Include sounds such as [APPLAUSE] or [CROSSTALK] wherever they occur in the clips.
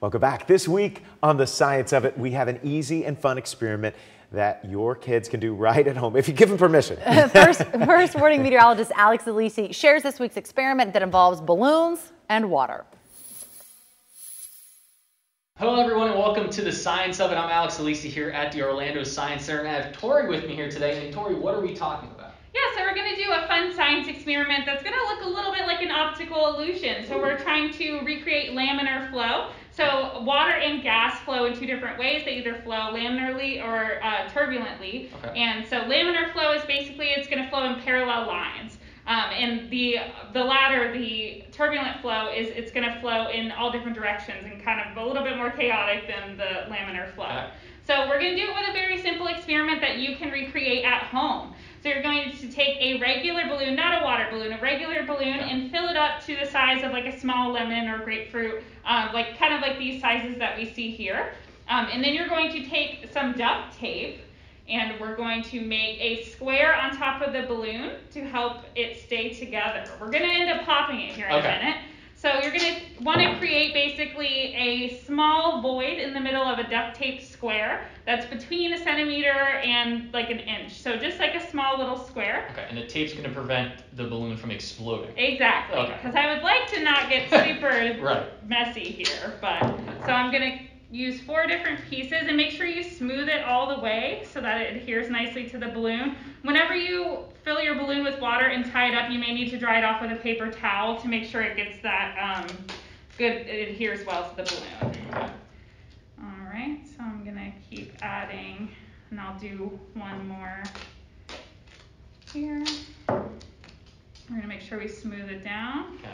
Welcome back. This week on The Science of It, we have an easy and fun experiment that your kids can do right at home if you give them permission. [LAUGHS] first, first warning meteorologist Alex Alisi shares this week's experiment that involves balloons and water. Hello everyone and welcome to the Science of It. I'm Alex Alisi here at the Orlando Science Center and I have Tori with me here today. And Tori, what are we talking about? Yeah, so we're going to do a fun science experiment that's going to look a little bit like an optical illusion. So we're trying to recreate laminar flow. So water and gas flow in two different ways. They either flow laminarly or uh, turbulently. Okay. And so laminar flow is basically it's going to flow in parallel lines. Um, and the the latter, the turbulent flow, is it's going to flow in all different directions and kind of a little bit more chaotic than the laminar flow. Okay. So we're going to do it with a very simple experiment that you can recreate at home. So you're going to take a regular balloon, not a water balloon, a regular balloon, and fill it up to the size of like a small lemon or grapefruit, um, like kind of like these sizes that we see here. Um, and then you're going to take some duct tape and we're going to make a square on top of the balloon to help it stay together. We're going to end up popping it here in okay. a minute. So you're going to want to create basically a small void in the middle of a duct tape square that's between a centimeter and like an inch. So just like small little square. Okay, and the tape's going to prevent the balloon from exploding. Exactly. Because okay. I would like to not get [LAUGHS] super right. messy here, but so I'm going to use four different pieces and make sure you smooth it all the way so that it adheres nicely to the balloon. Whenever you fill your balloon with water and tie it up, you may need to dry it off with a paper towel to make sure it gets that um, good, it adheres well to the balloon. All right, so I'm gonna keep adding and I'll do one more here. We're gonna make sure we smooth it down. Okay.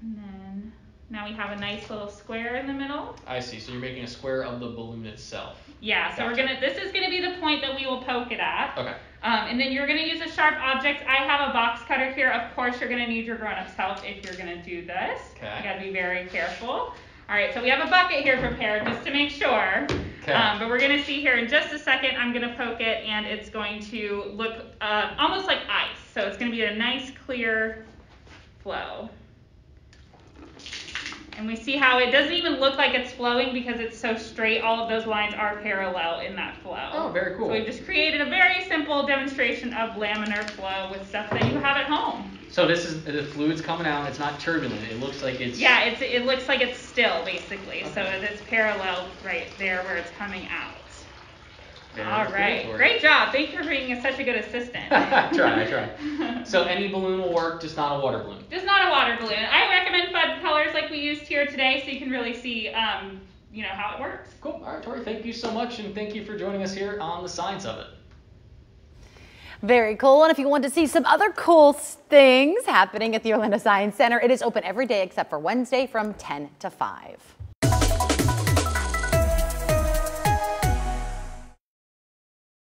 And then now we have a nice little square in the middle. I see. So you're making a square of the balloon itself. Yeah. So gotcha. we're gonna. This is gonna be the point that we will poke it at. Okay. Um, and then you're gonna use a sharp object. I have a box cutter here. Of course, you're gonna need your grown-up's help if you're gonna do this. Okay. You gotta be very careful. All right. So we have a bucket here prepared just to make sure. Okay. Um, but we're gonna see here in just a second. I'm gonna poke it, and it's going to look uh, almost like ice. So it's gonna be a nice clear flow. And we see how it doesn't even look like it's flowing because it's so straight. All of those lines are parallel in that flow. Oh, very cool. So we've just created a very simple demonstration of laminar flow with stuff that you have at home. So this is the fluid's coming out. It's not turbulent. It looks like it's. Yeah, it's it looks like it's still basically. Okay. So it's parallel right there where it's coming out. All right. Great job. Thank you for being such a good assistant. [LAUGHS] I try, I try. [LAUGHS] so any balloon will work, just not a water balloon. Just not a water balloon. I recommend fun colors like we used here today so you can really see um, you know, how it works. Cool. All right, Tori, thank you so much and thank you for joining us here on the science of it. Very cool. And if you want to see some other cool things happening at the Orlando Science Center, it is open every day except for Wednesday from 10 to 5.